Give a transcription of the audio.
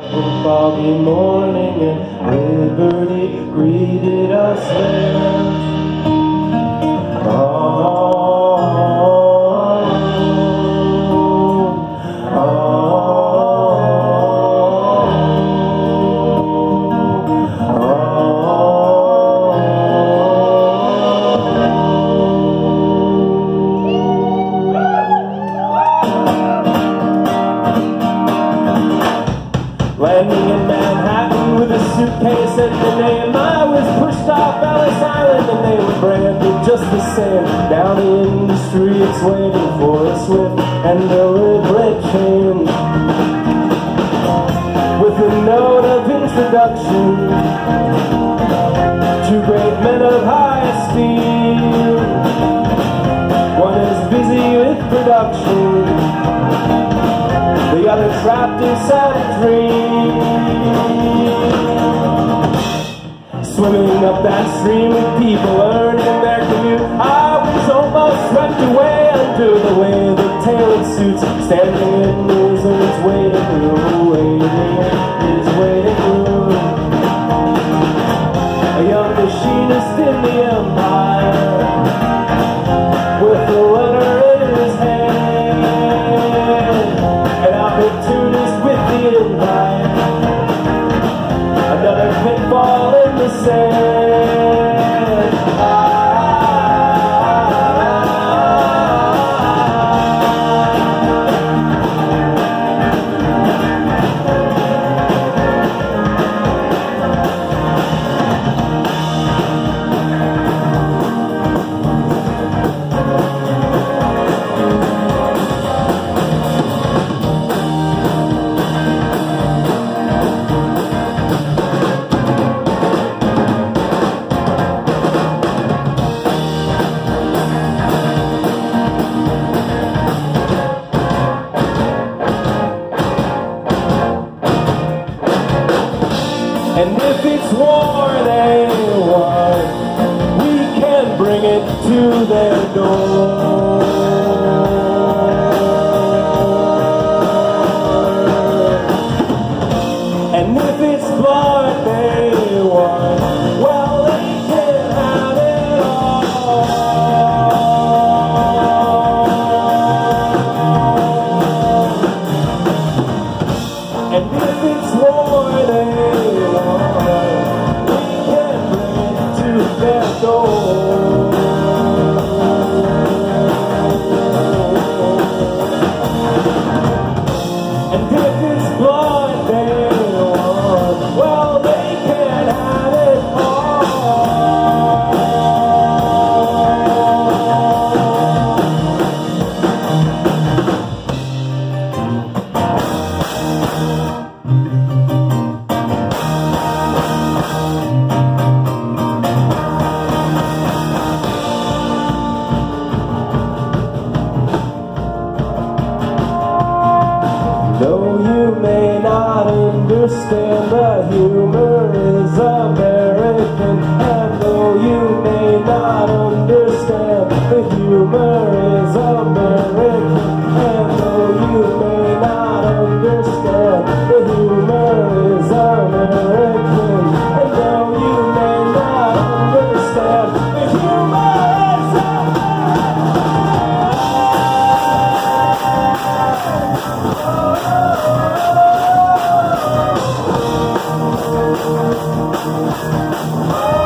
Foggy morning and liberty greeted us there. And the name. I was pushed off Ellis Island and they were branded just the same. Down in the streets waiting for a swift and deliberate change. With a note of introduction Two great men of high esteem. One is busy with production the other trapped inside a dream. Swimming up that stream with people earning their commute, I was almost swept away under the wave of tailored suits, standing in Lizard's waiting room, waiting in his waiting room. A young machinist in the empire, with a letter in his hand an opportunist with the invite. Pitfall And if it's war they want, we can bring it to their door. And if it's blood they want, well they can have it all. And if it's Though you may not understand the humor Oh.